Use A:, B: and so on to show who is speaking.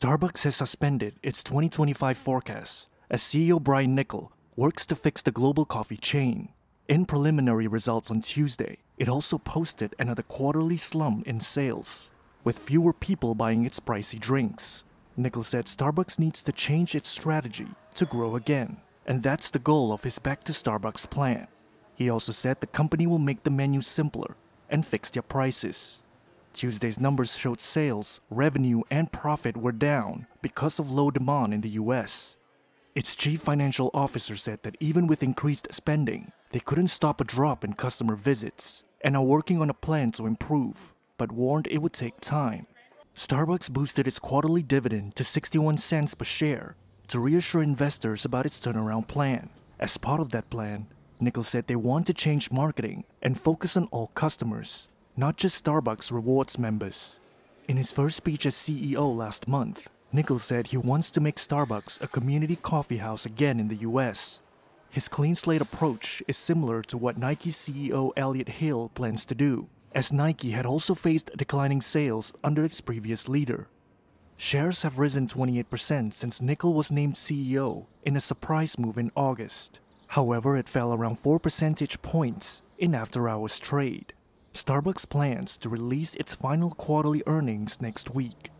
A: Starbucks has suspended its 2025 forecast as CEO Brian Niccol works to fix the global coffee chain. In preliminary results on Tuesday, it also posted another quarterly slump in sales, with fewer people buying its pricey drinks. Niccol said Starbucks needs to change its strategy to grow again, and that's the goal of his Back to Starbucks plan. He also said the company will make the menu simpler and fix their prices. Tuesday's numbers showed sales, revenue, and profit were down because of low demand in the US. Its chief financial officer said that even with increased spending, they couldn't stop a drop in customer visits and are working on a plan to improve, but warned it would take time. Starbucks boosted its quarterly dividend to 61 cents per share to reassure investors about its turnaround plan. As part of that plan, Niccol said they want to change marketing and focus on all customers, not just Starbucks rewards members. In his first speech as CEO last month, Niccol said he wants to make Starbucks a community coffee house again in the US. His clean slate approach is similar to what Nike CEO Elliott Hill plans to do, as Nike had also faced declining sales under its previous leader. Shares have risen 28% since Niccol was named CEO in a surprise move in August. However, it fell around 4 percentage points in after hours trade. Starbucks plans to release its final quarterly earnings next week.